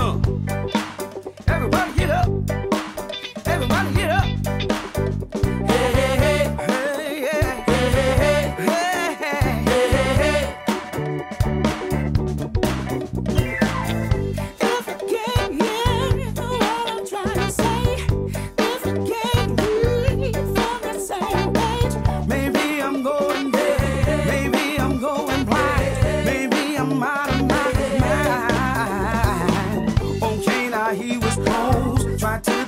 Uh. Everybody get up. Everybody get up. Hey, hey, hey. Hey, yeah. Hey, hey, hey. Hey, hey, hey. I'm trying to say, Maybe I'm going. Maybe I'm going blind. Maybe I'm out of my